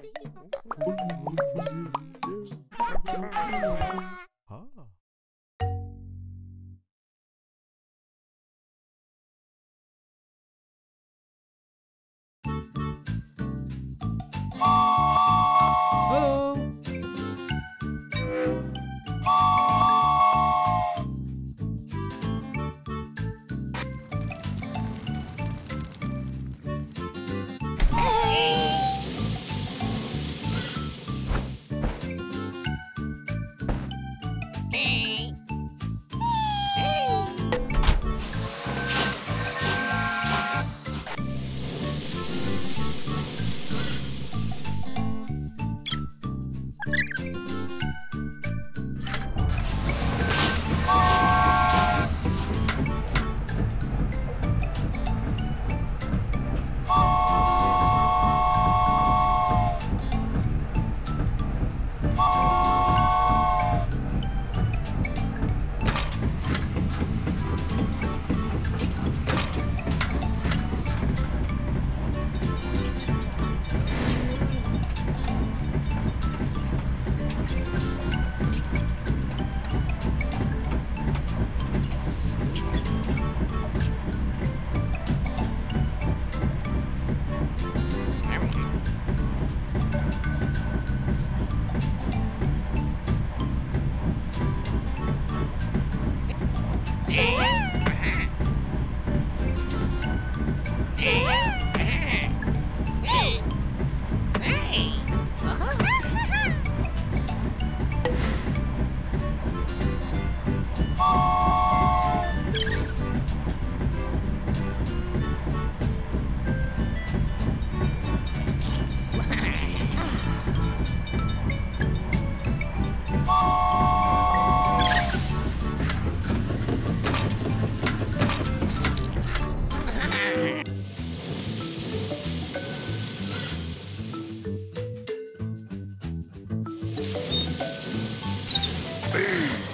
Thank you. Peace.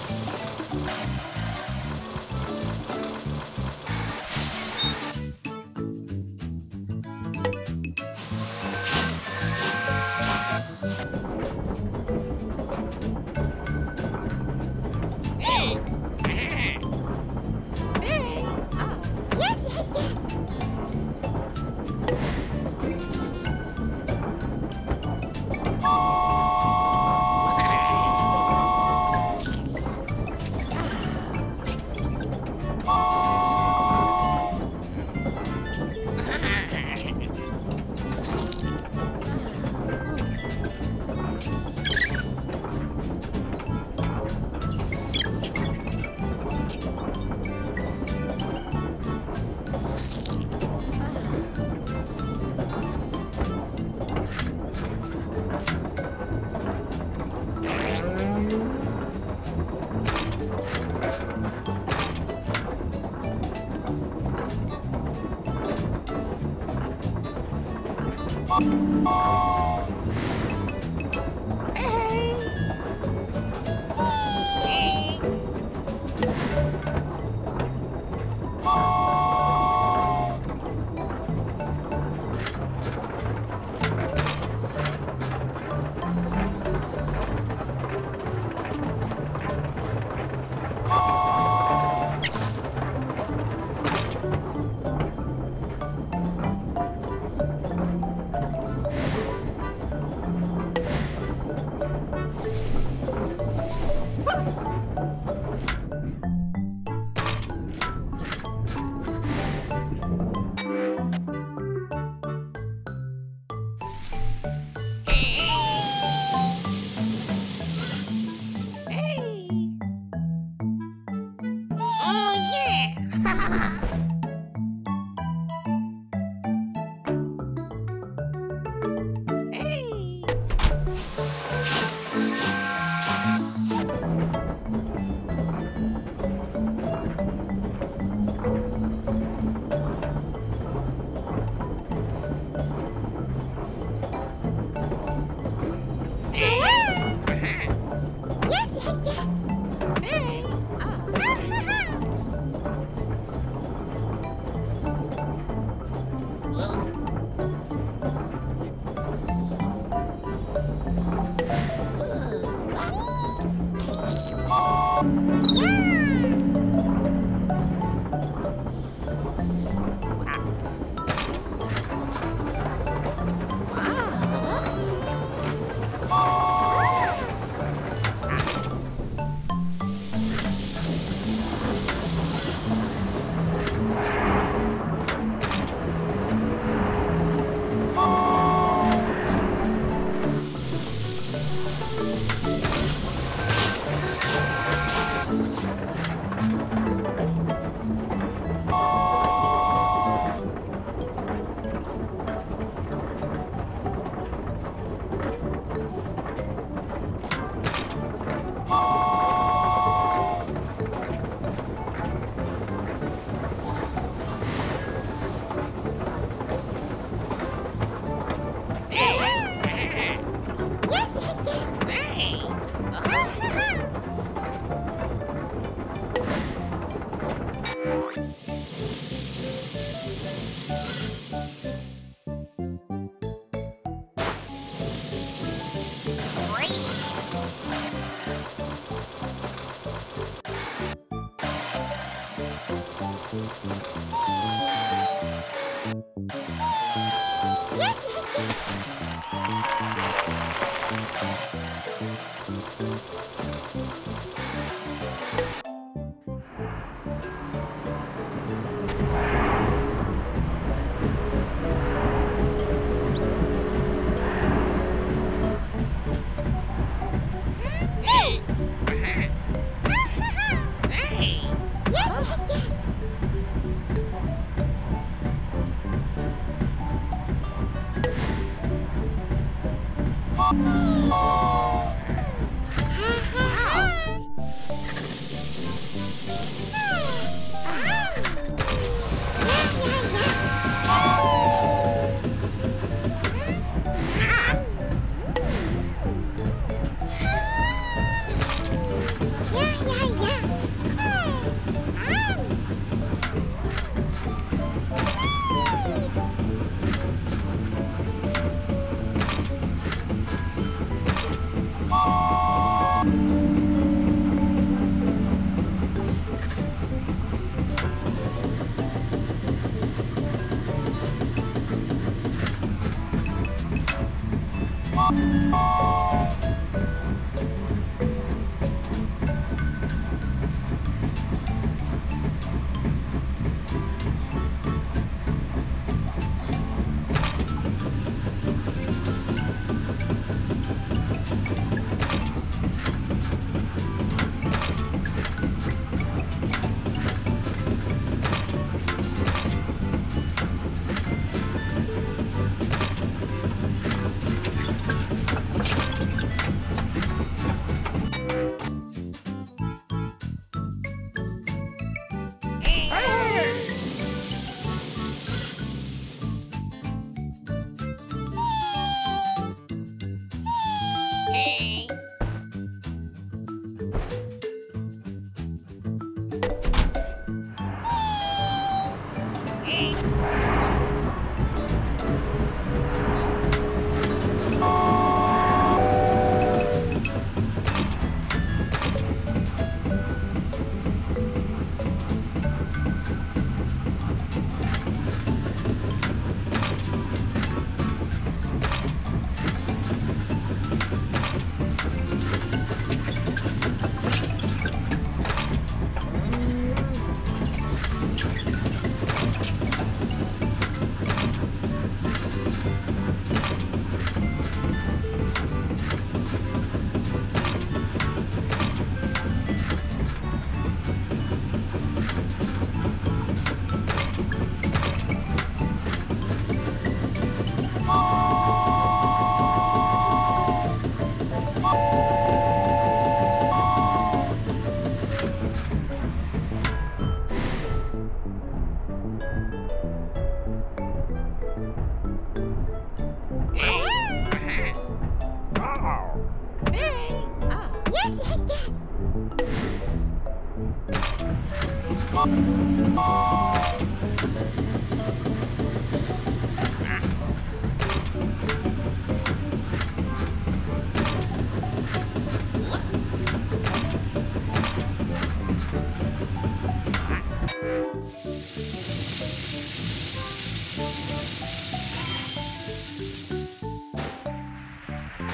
Ha ha ha! you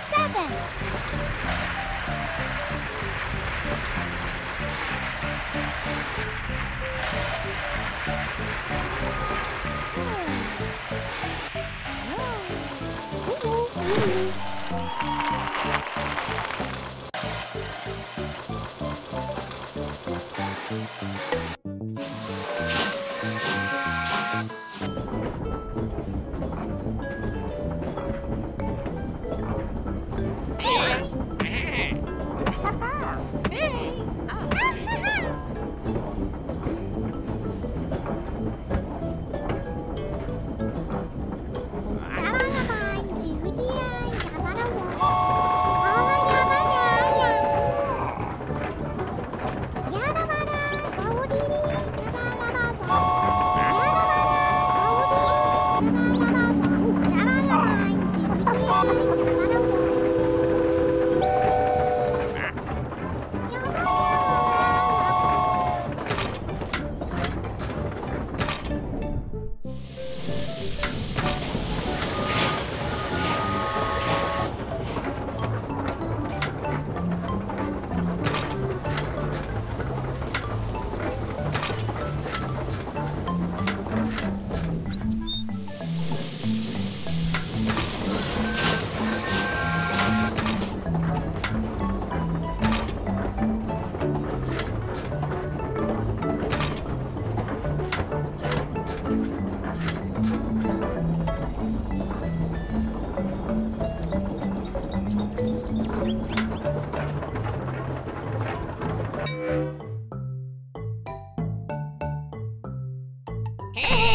Seven. Hey!